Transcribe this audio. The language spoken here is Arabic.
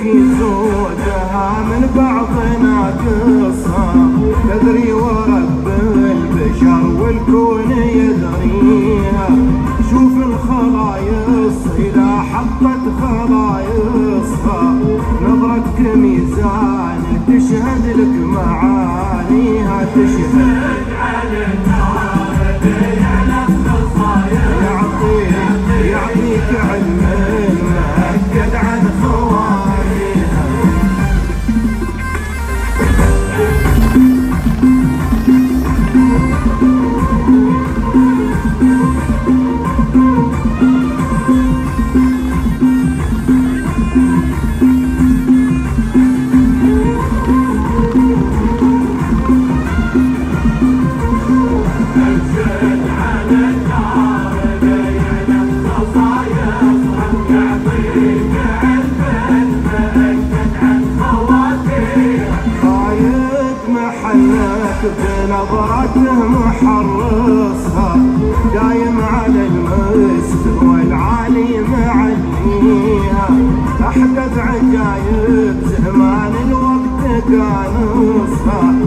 ما يشتكي زودها من بعضنا قصة. تدري ورب البشر والكون يدريها. شوف الخلايص إذا حطت خلايصها. نظرتك ميزان تشهد لك معانيها تشهد يعطيك بنظرته محرصها دايم على المستوى العالي معليها أحدث عجايب زمان الوقت السوى